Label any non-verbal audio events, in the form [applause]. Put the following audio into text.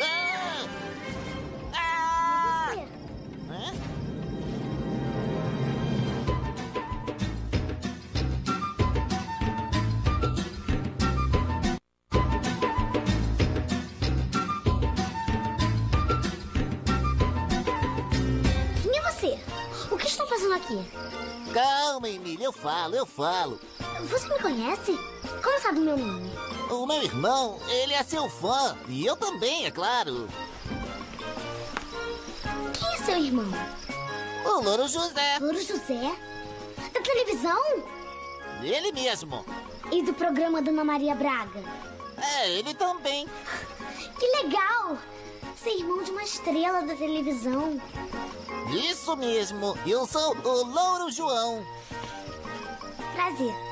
Ah! Ah! Hã? Quem é você? O que estão fazendo aqui? Calma, Emília, eu falo, eu falo. Você me conhece? Como sabe meu nome? O meu irmão, ele é seu fã. E eu também, é claro. Quem é seu irmão? O Louro José. Louro José? Da televisão? Ele mesmo. E do programa Dona Maria Braga? É, ele também. [laughs] Que legal! Ser irmão de uma estrela da televisão. Isso mesmo. Eu sou o Louro João. Prazer.